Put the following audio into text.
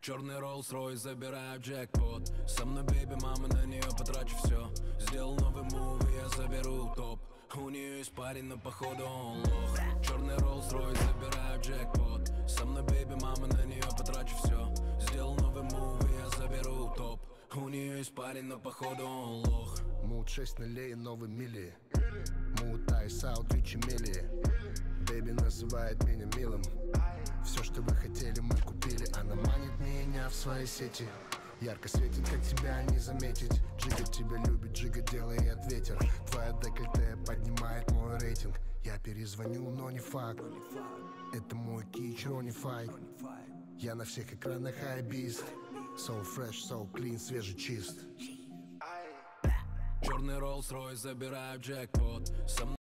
Черный Роллс-Ройс, забираю джекпот. Со мной бейби, мама, на нее потрачу все Сделал новый мув, и я заберу топ. У нее есть парень, но походу он лох. Черный Роллс-Ройс, забираю джекпот. Со мной бейби, мама, на нее потрачу все Сделал новый мув, и я заберу топ. У нее есть парень, но походу он лох. Мут 6 нулей, новый мили. Мут Айс Аутрич мили Бэби называет меня милым. Все, что вы хотели, меня в свои сети. Ярко светит, как тебя не заметить. Джига тебя любит, Джига делает ветер. Твоя декольте поднимает мой рейтинг. Я перезвоню, но не факт. Это мой кич, Ронни Файт Я на всех экранах хайбист. So fresh, so clean, свежий чист. Черный Роллс-Ройс, забираю джекпот